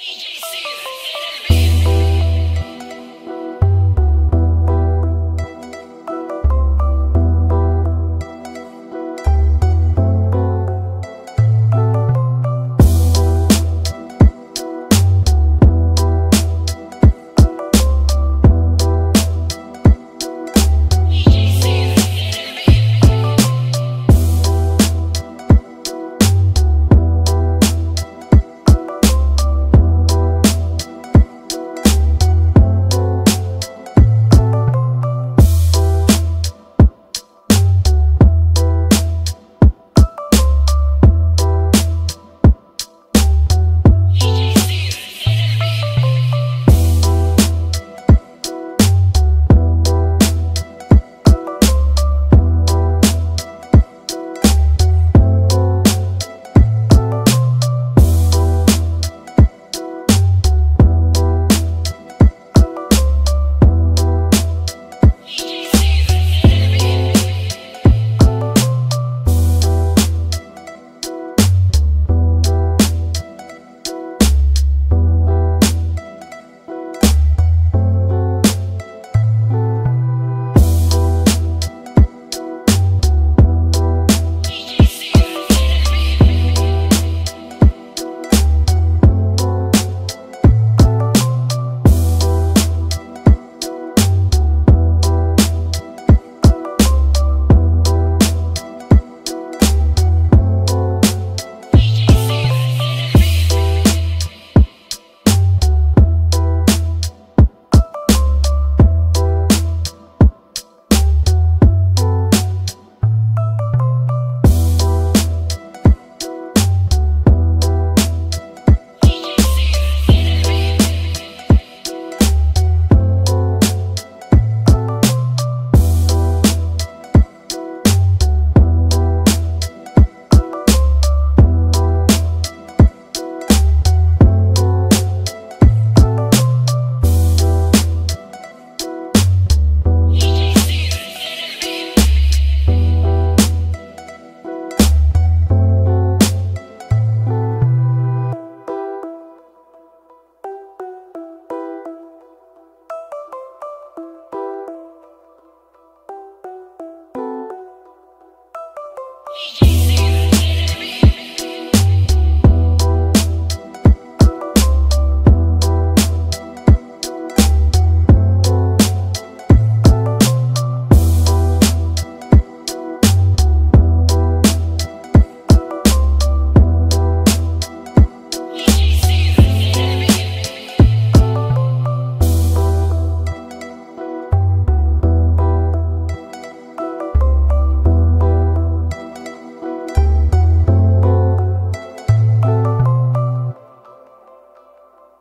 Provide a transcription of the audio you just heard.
Yeah.